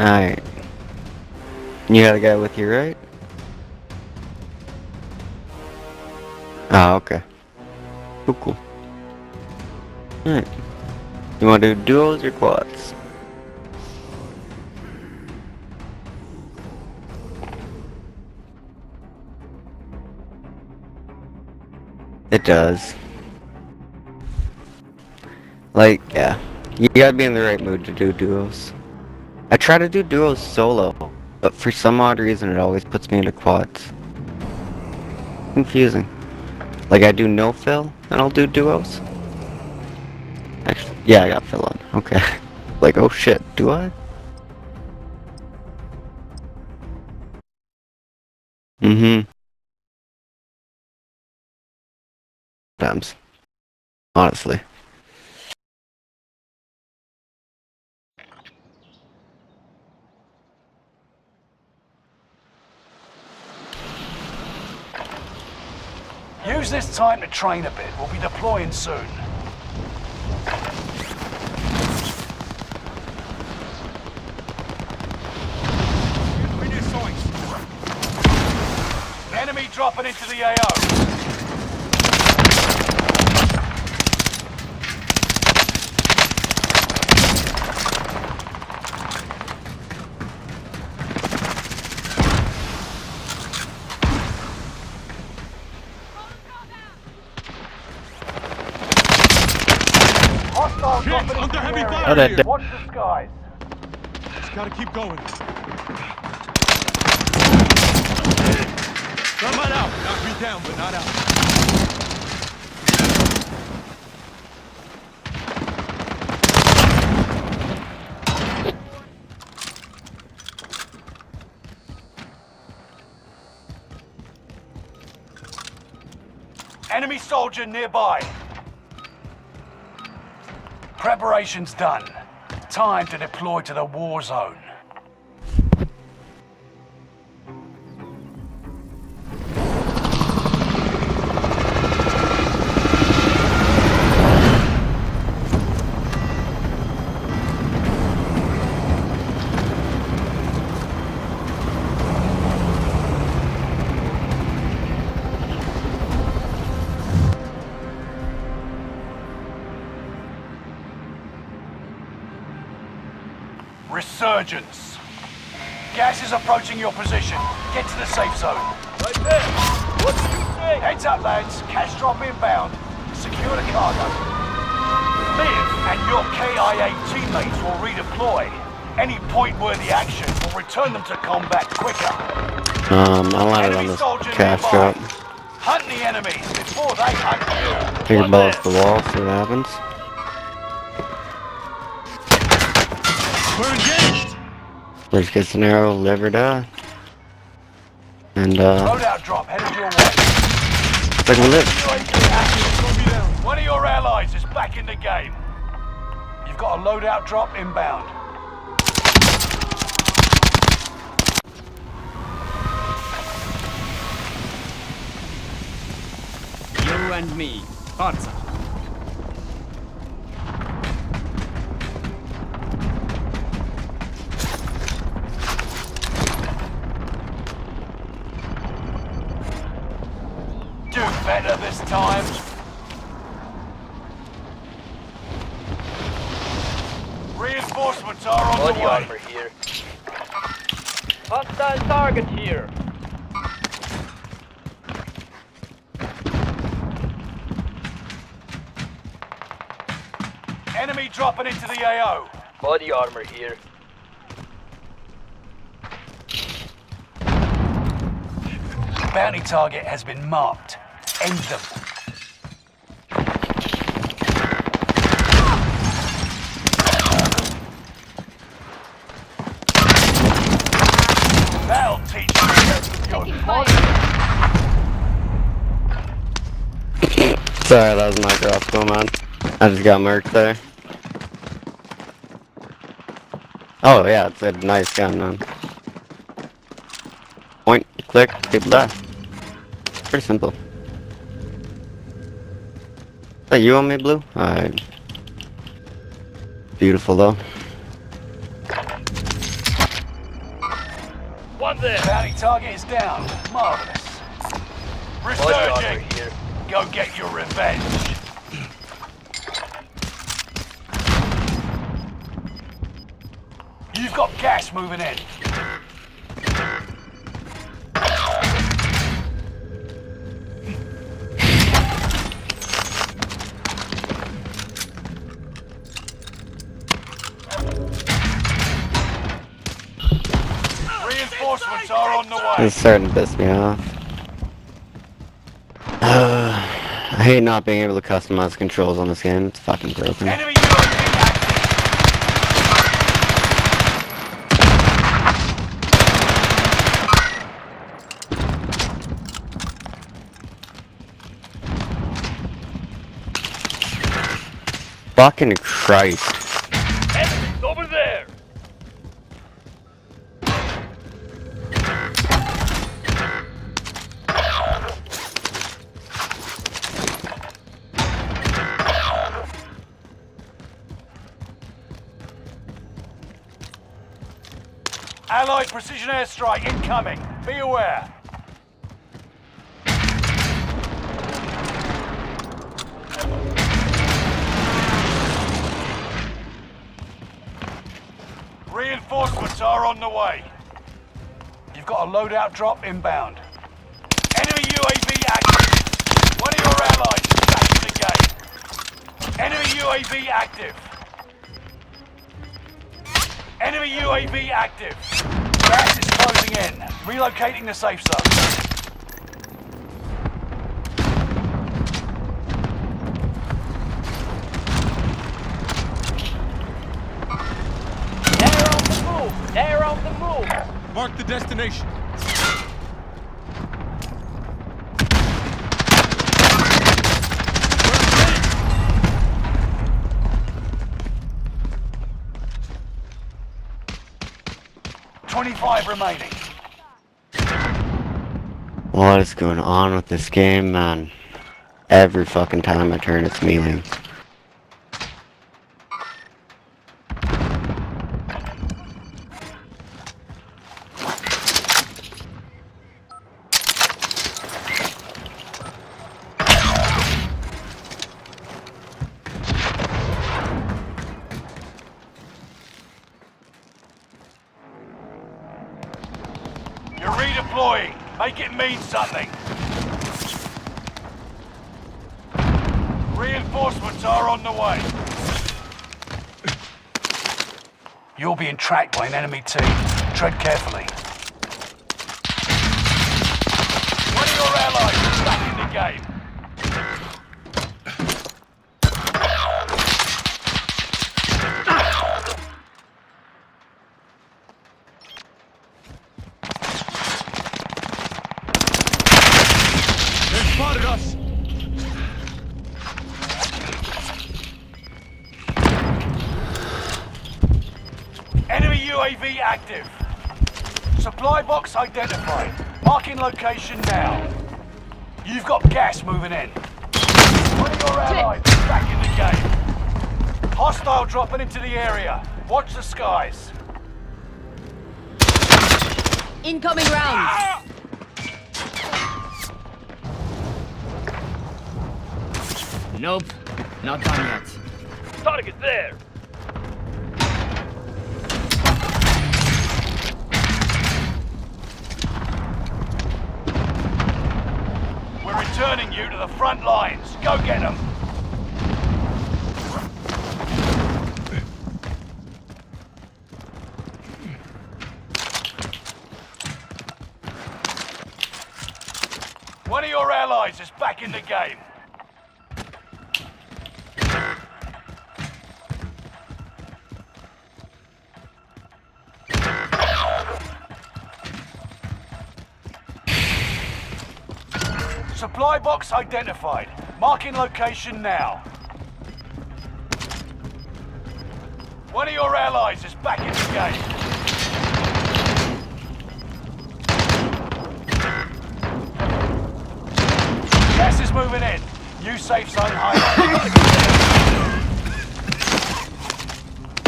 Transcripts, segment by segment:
Alright. You got a guy with you, right? Oh, okay. Cool, cool. Alright. You want to do duos or quads? It does. Like, yeah. You gotta be in the right mood to do duos. I try to do duos solo, but for some odd reason it always puts me into quads. Confusing. Like I do no fill, and I'll do duos. Actually, yeah, I got fill on. Okay. like, oh shit, do I? Mm-hmm. Times. Honestly. Use this time to train a bit. We'll be deploying soon. Enemy dropping into the AO. Hostile Shit, under heavy fire Oh, here. Watch the skies. Just gotta keep going. Come on out. Knock me down, but not out. Enemy soldier nearby. Preparations done. Time to deploy to the war zone. Resurgence. Gas is approaching your position. Get to the safe zone. Right there. What do you say? Heads up, lads. Cash drop inbound. Secure the cargo. Live and your KIA teammates will redeploy. Any point-worthy action will return them to combat quicker. Um, I landed on this cash drop. Hunt the enemies before they hunt you. Take your Like balls the wall, see what happens. We're engaged. Worst case scenario, live or die. And, uh, Loadout drop headed your way. it's like we live. UAV active. Slow me down. One of your allies is back in the game. You've got a loadout drop inbound. You and me. Forza. Hostile target here. Enemy dropping into the AO. Body armor here. Bounty target has been marked. End them. Sorry, that was my crossbow, man. I just got murked there. Oh, yeah, it's a nice gun, man. Point, click, people die. Pretty simple. Is that you on me, Blue? Alright. Beautiful, though. One there. Bounty target is down. Marvelous. Resurging. Go get your revenge. You've got gas moving in. Reinforcements are on the way. It's starting to piss me off. I hate not being able to customize controls on this game. It's fucking broken. Enemy Fucking Christ. Airstrike incoming. Be aware. Reinforcements are on the way. You've got a loadout drop inbound. Enemy UAV active. One of your allies is back in the game. Enemy UAV active. Enemy UAV active. Gas is closing in. Relocating the safe zone. They're on the move. They're on the move. Mark the destination. Twenty-five remaining. What is going on with this game, man? Every fucking time I turn, it's melee. You're redeploying. Make it mean something. Reinforcements are on the way. You're being tracked by an enemy team. Tread carefully. Active. Supply box identified. Marking location now. You've got gas moving in. One of your allies is back in the game. Hostile dropping into the area. Watch the skies. Incoming round. Nope, not done yet. Target there. Returning you to the front lines. Go get them. One of your allies is back in the game. Supply box identified. Marking location now. One of your allies is back in the game. Gas is moving in. New safe zone highlighted.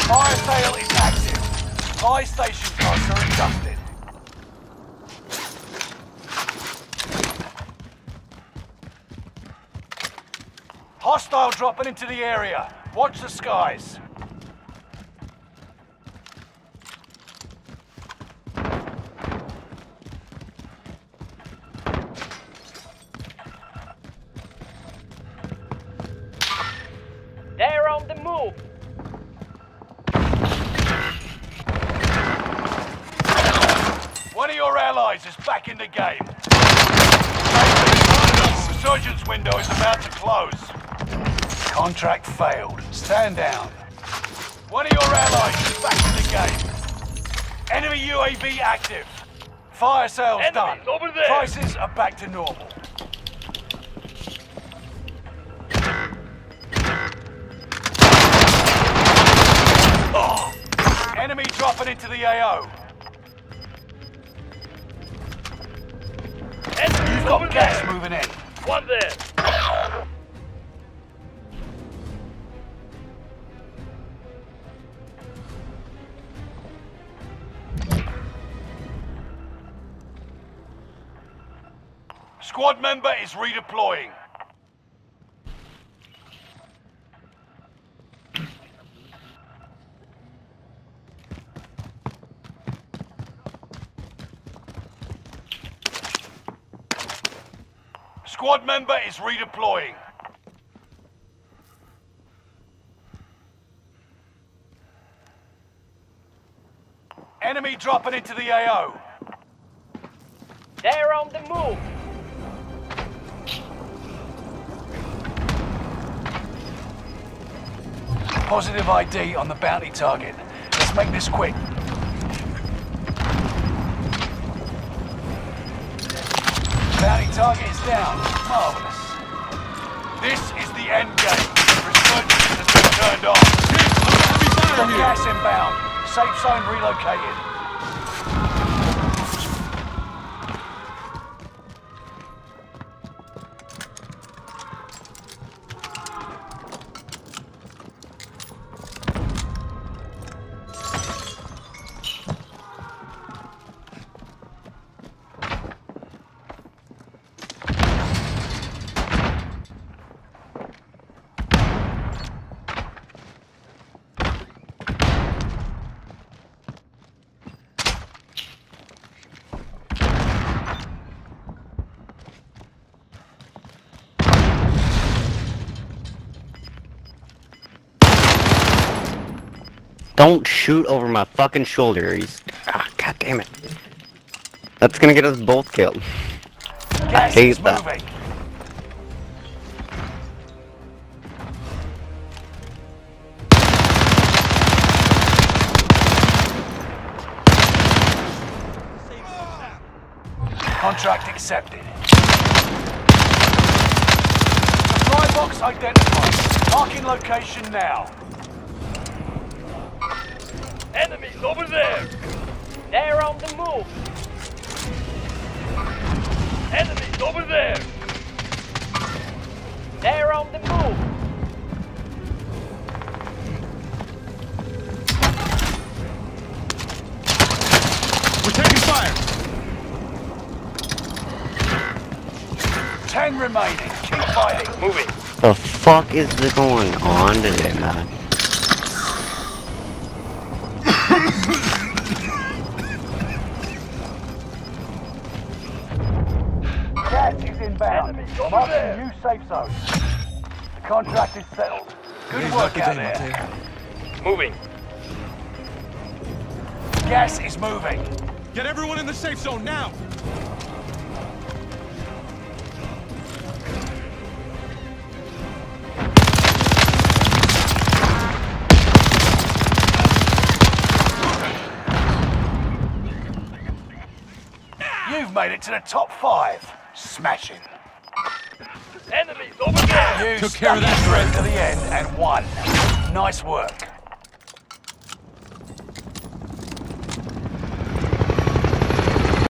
Fire sale is active. Buy station costs adjusted. Hostile dropping into the area. Watch the skies. They're on the move. One of your allies is back in the game. Resurgence window is about to close. Contract failed. Stand down. One of your allies is back in the game. Enemy UAV active. Fire sales done. Over there. Prices are back to normal. Oh. Enemy dropping into the AO. Enemies You've got gas there. moving in. One there. Squad member is redeploying. Squad member is redeploying. Enemy dropping into the AO. They're on the move. Positive ID on the bounty target. Let's make this quick. Bounty target is down. Marvelous. This is the end game. Resurgence has been turned off. Heavy fire Got here! gas inbound. Safe zone relocated. Don't shoot over my fucking shoulder. He's ah, god damn it. That's gonna get us both killed. Gas hate that. moving. Contract accepted. Supply box identified. Marking location now. Enemies over there. They're on the move. Enemies over there. They're on the move. We're taking fire! Ten remaining. Keep fighting. Moving. The fuck is going on today, man? Gas is inbound. Enemies over Marking there. new safe zone. The contract is settled. Good work out there. Moving. Gas is moving. Get everyone in the safe zone now! Made it to the top five. Smashing. Enemies over there. You Took care of stuck that it through to the end and won. Nice work.